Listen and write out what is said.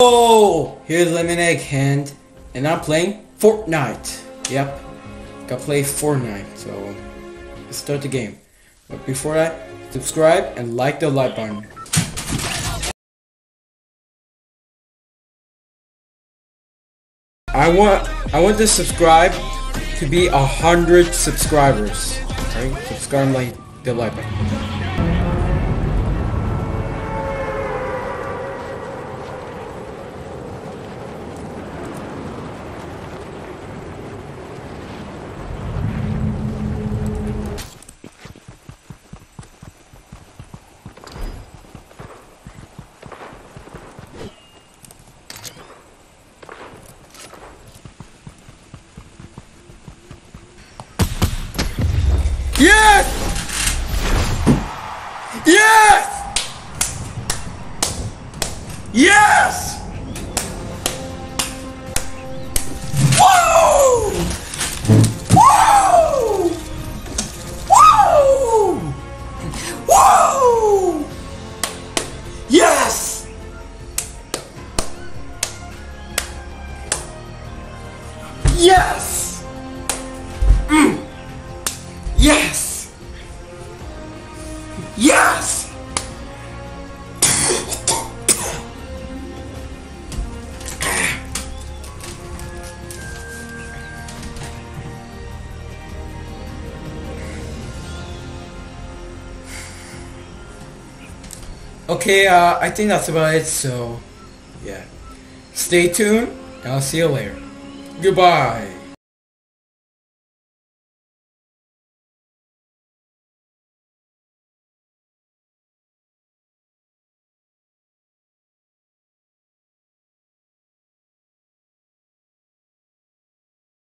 Oh, here's Lemon Egg Hand, and I'm playing Fortnite. Yep, gotta play Fortnite, so let's start the game. But before that, subscribe and like the like button. I want I want to subscribe to be a hundred subscribers. Right? Subscribe like the like button. Yes! Yes! Yes! Whoa! Whoa! Whoa! Whoa! Yes! Yes! Yes! Yes! Okay, uh, I think that's about it, so, yeah. Stay tuned, and I'll see you later. Goodbye!